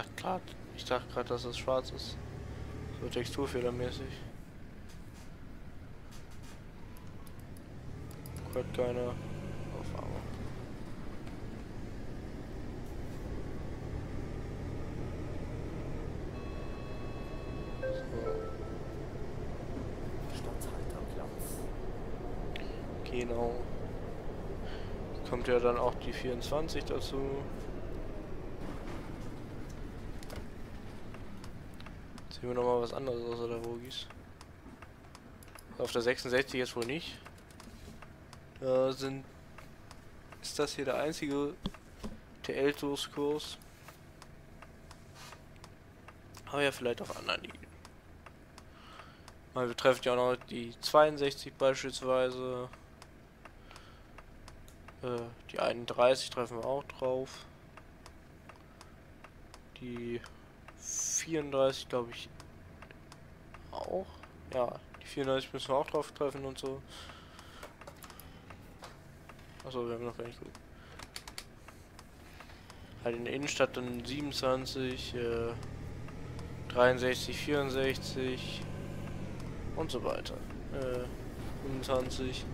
dachte gerade, ich dachte gerade, dass es schwarz ist. So texturfehlermäßig. Hat keine Aufnahme. Statthalterplatz. Genau. Kommt ja dann auch die 24 dazu. Sehen wir nochmal was anderes außer der Wogis. Auf der 66 jetzt wohl nicht. Äh, sind ist das hier der einzige TL-Tours-Kurs? Aber ja, vielleicht auf anderen Linien. Mal betrifft ja auch noch die 62 beispielsweise. Äh, die 31 treffen wir auch drauf. Die 34 glaube ich auch. Ja, die 34 müssen wir auch drauf treffen und so. Achso, wir haben noch gar nicht gut. Halt in der Innenstadt dann 27, äh, 63, 64 und so weiter. Äh, 25.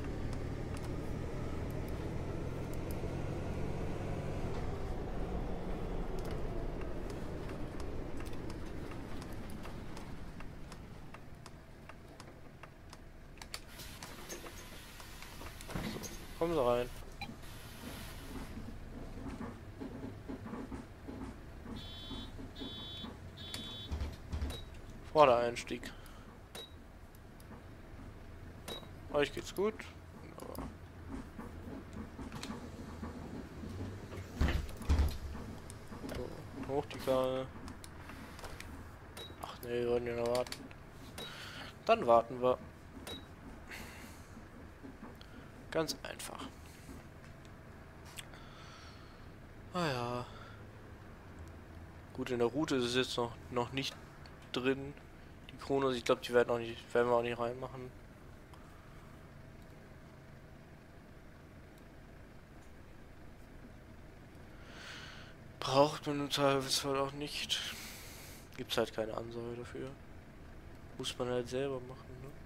Kommen Sie rein. Vordereinstieg. Euch geht's gut. Hoch die Karre. Ach ne, wir wollen ja noch warten. Dann warten wir. Ganz einfach. Ah ja. Gut, in der Route ist es jetzt noch, noch nicht drin. Die Kronos, ich glaube, die werden, auch nicht, werden wir auch nicht reinmachen. Braucht man im Zweifelsfall auch nicht. Gibt's halt keine Ansage dafür. Muss man halt selber machen, ne?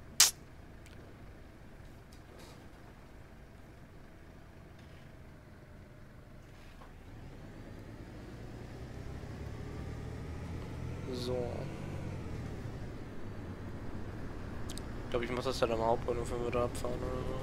So. Ich glaube, ich muss das dann am Hauptbahnhof, wenn wir da abfahren oder so.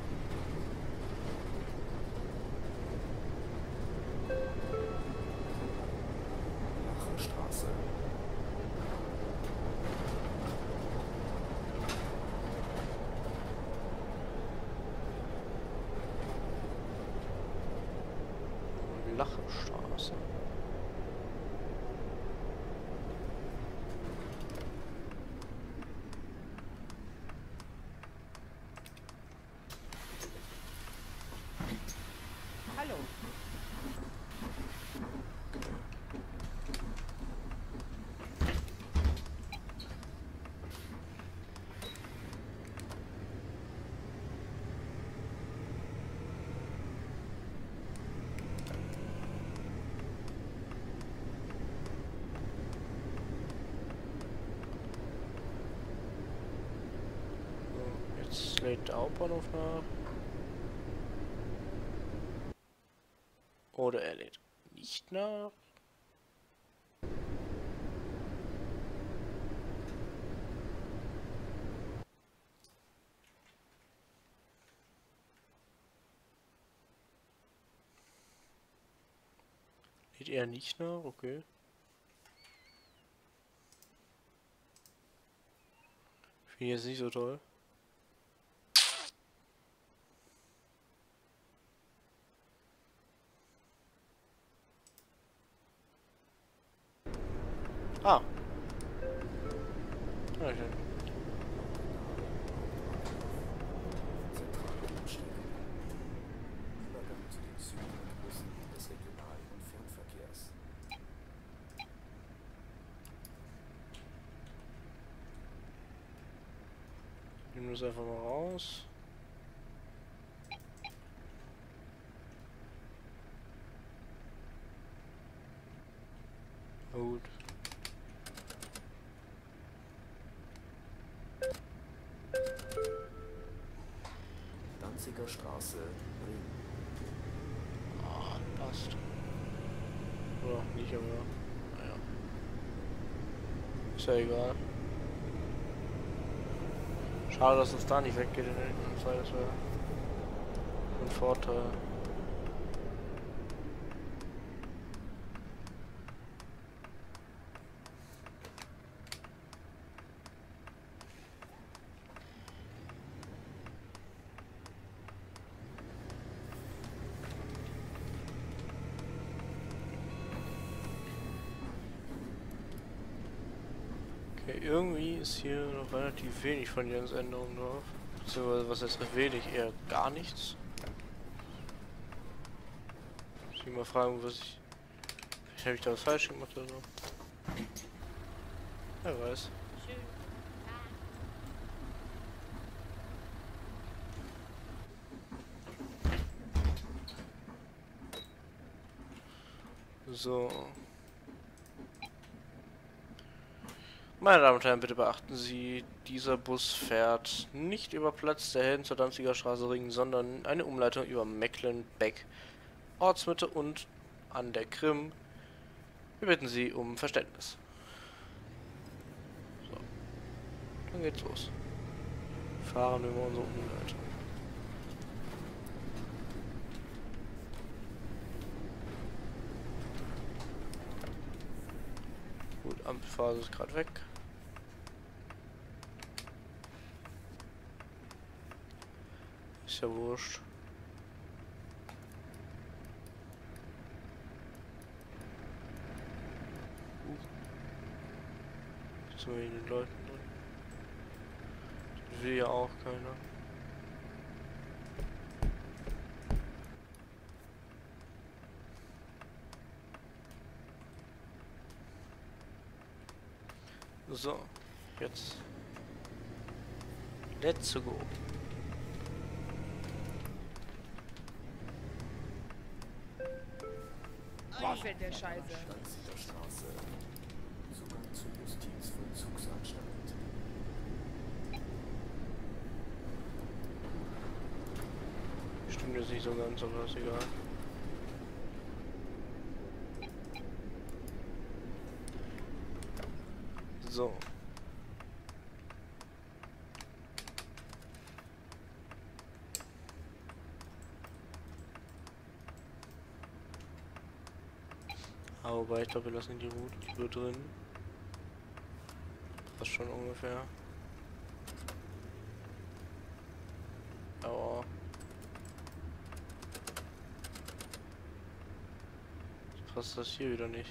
Lachenstraße. Lädt der Hauptbahnhof nach. Oder er lädt nicht nach. Lädt er nicht nach? Okay. Finde ich jetzt nicht so toll. nehmen das einfach mal raus. Gut. Danziger Straße, Ah, passt. Oder nicht, aber naja. Ist ja egal. Schade, dass es da nicht weggeht in. Das wäre ein Vorteil. Okay, irgendwie ist hier noch relativ wenig von Jens Änderungen drauf. Beziehungsweise was heißt wenig? Eher gar nichts. Muss ich mal fragen, was ich. Vielleicht habe ich da was falsch gemacht oder so. Wer weiß. So. Meine Damen und Herren, bitte beachten Sie, dieser Bus fährt nicht über Platz der Helden zur Danziger Straße Ring, sondern eine Umleitung über Mecklenbeck, Ortsmitte und an der Krim. Wir bitten Sie um Verständnis. So. Dann geht's los. Fahren über unsere Umleitung. Gut, Ampelphase ist gerade weg. Ist ja wurscht. Uh. Wir in den Leuten drin. Das ja auch keiner. So, jetzt. Let's go. Fällt der Scheiße? Stimmt jetzt nicht so ganz, aber ist egal. So. Aber wobei, ich glaube, wir lassen die Route drin. Passt schon ungefähr. Aber. Passt das hier wieder nicht.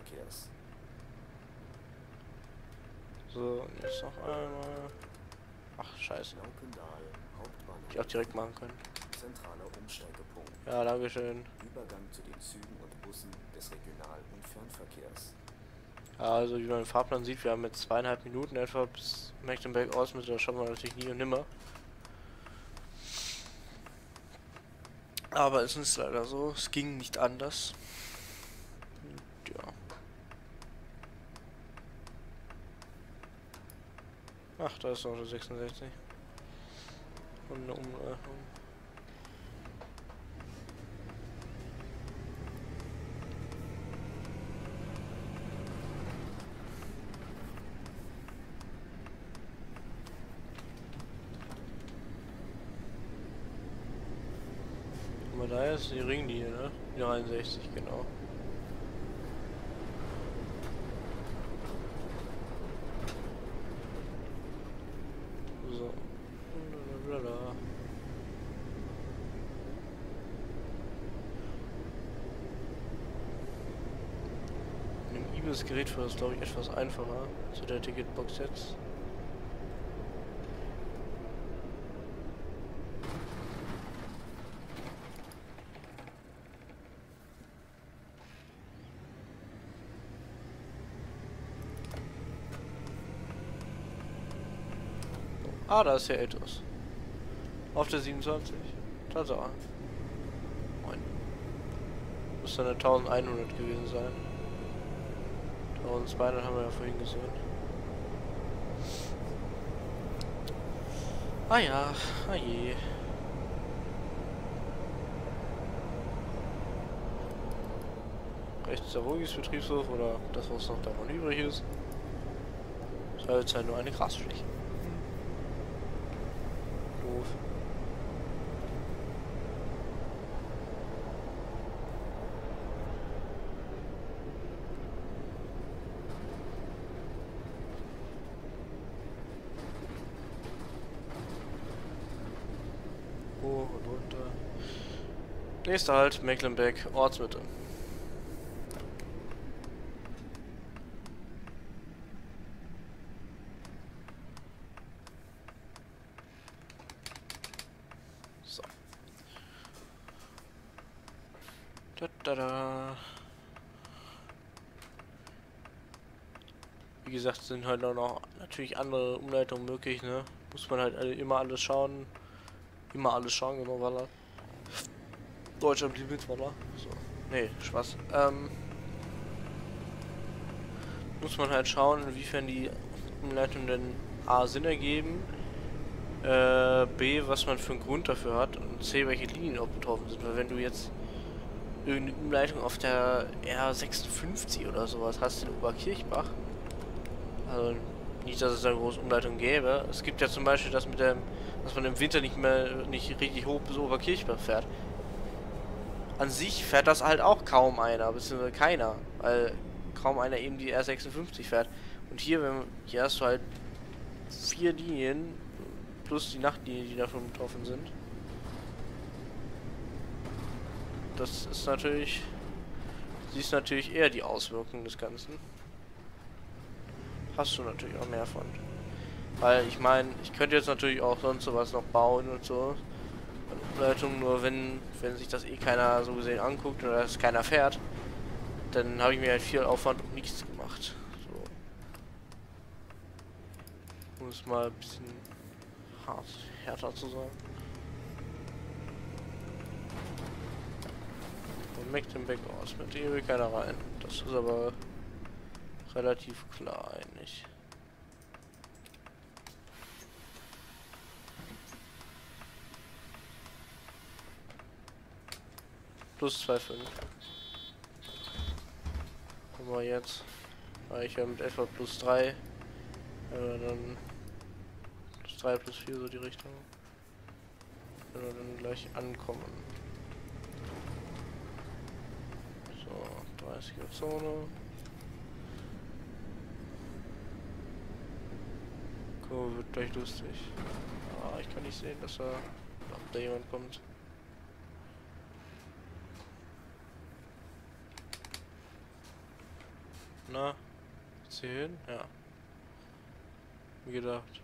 Und Fernverkehrs. So, jetzt noch einmal. Ach, scheiße. Ich auch direkt machen können. Zentraler Umsteigepunkt. Ja, dankeschön. Übergang zu den Zügen und Bussen des Regional- und Fernverkehrs. Also wie man im Fahrplan sieht, wir haben jetzt zweieinhalb Minuten etwa bis Mecklenburg aus mit, das schaffen wir natürlich nie und nimmer. Aber es ist leider so, es ging nicht anders. Und ja. Ach, da ist noch der 66. Und eine Umleitung. Aber da ist die Ringlinie, ne? Die 63, genau. So. Blablabla. Mit dem Ibis-Gerät war das, glaube ich, etwas einfacher zu der Ticketbox jetzt. Ah, da ist der Ethos. Auf der 27. Tatsache. Moin. Müsste eine 1100 gewesen sein. 1200 haben wir ja vorhin gesehen. Ah ja, ah je. Rechts der Rogis Betriebshof oder das, was noch davon übrig ist. Das ist halt nur eine Grasfläche. Doof. Hoch und runter. Nächster Halt, Mecklenbeck, Ortsmitte. So. Da, da, da. Wie gesagt, sind halt auch noch natürlich andere Umleitungen möglich, ne? Muss man halt immer alles schauen. Immer alles schauen, genau, Walla. Deutschland Limit, Walla. So. Nee, Spaß. Ähm. Muss man halt schauen, inwiefern die Umleitungen denn A Sinn ergeben, äh, B, was man für einen Grund dafür hat und C, welche Linien auch betroffen sind. Weil wenn du jetzt irgendeine Umleitung auf der R56 oder sowas hast in Oberkirchbach, also nicht, dass es da große Umleitung gäbe. Es gibt ja zum Beispiel das mit dem, dass man im Winter nicht mehr nicht richtig hoch bis Oberkirchbach fährt. An sich fährt das halt auch kaum einer, beziehungsweise keiner, weil kaum einer eben die R56 fährt. Und hier, wenn hier hast du halt vier Linien plus die Nachtlinien, die davon betroffen sind. Das ist natürlich, siehst natürlich eher die Auswirkungen des Ganzen hast du natürlich auch mehr von. Weil ich meine, ich könnte jetzt natürlich auch sonst sowas noch bauen und so. Leitung, nur wenn, wenn sich das eh keiner so gesehen anguckt oder es keiner fährt, dann habe ich mir halt viel Aufwand und nichts gemacht. So. Um es mal ein bisschen hart, härter zu sagen. Und Mecklenburg aus mit ewig keiner rein. Das ist aber relativ klar eigentlich. Plus 2,5. Haben wir jetzt. Ich ja mit etwa plus 3. Äh, dann plus 3 plus 4 so die Richtung. Wenn wir dann gleich ankommen. So, 30er Zone. Oh, wird gleich lustig. Ah, ich kann nicht sehen, dass da, ob da jemand kommt. Na, ist hier hin? Ja. Wie gedacht.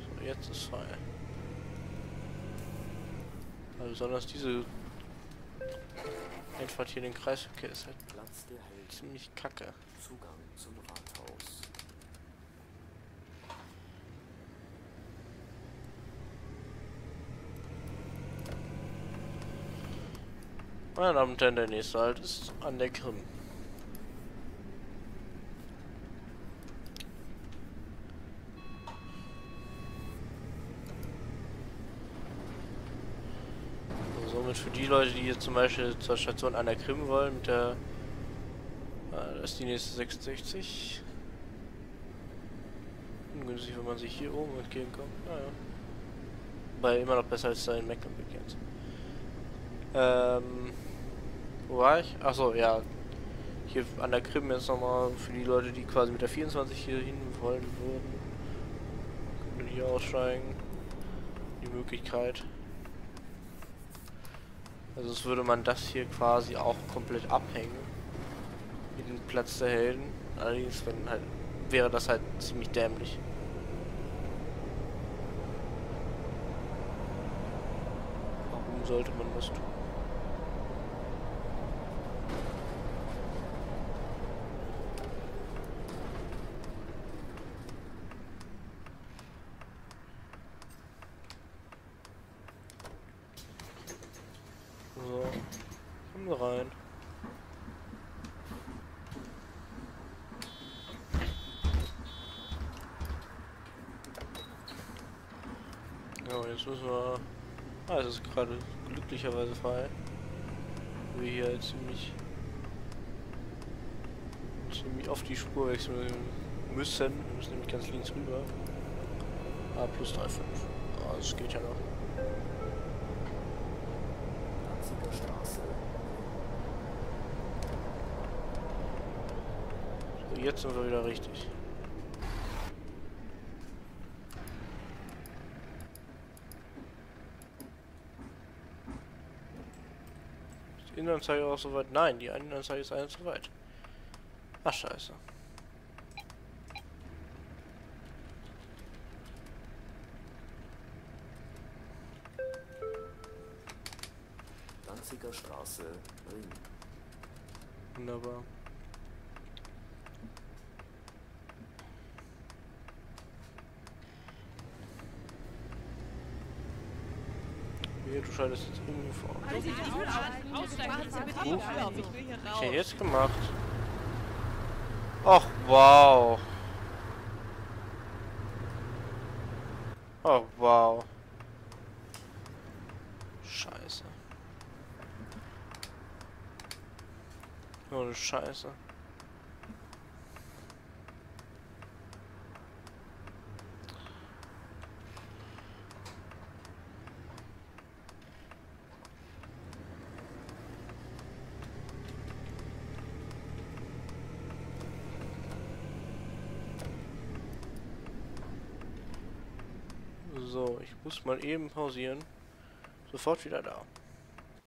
So, jetzt ist frei. Also besonders diese Einfahrt hier in den Kreisverkehr ist halt ziemlich kacke. Zugang zum Rathaus. Meine Damen und Herren, der nächste Halt ist an der Krim. Und somit für die Leute, die jetzt zum Beispiel zur Station an der Krim wollen, mit der äh, das ist die nächste 66. Ungünstig, wenn man sich hier oben entgegenkommt. Naja. Wobei immer noch besser als da in Mecklenburg jetzt. Ähm. Wo war ich? Achso, ja. Hier an der Krim jetzt nochmal für die Leute, die quasi mit der 24 hier hin wollen würden. Können hier aussteigen. Die Möglichkeit. Also es würde man das hier quasi auch komplett abhängen. Mit dem Platz der Helden. Allerdings wenn halt wäre das halt ziemlich dämlich. Warum sollte man das tun? Kommen Sie rein. Ja, jetzt müssen wir... Ah, es ist gerade glücklicherweise frei. Wir hier ziemlich... ziemlich oft die Spur wechseln müssen. Wir müssen nämlich ganz links rüber. Ah, plus 3,5. Ah, das geht ja noch. So, jetzt sind wir wieder richtig. Innenanzeige auch soweit? Nein, die Innenanzeige ist eine zu weit. Ach, scheiße. Danziger Straße. Ring. Wunderbar. Wehe, du schaltest jetzt. Halt die Tür auf. Aussteigen. Ich will hier hab ich raus. jetzt gemacht? Ach, wow. Oh, wow. Scheiße. Oh, Scheiße. So, ich muss mal eben pausieren. Sofort wieder da.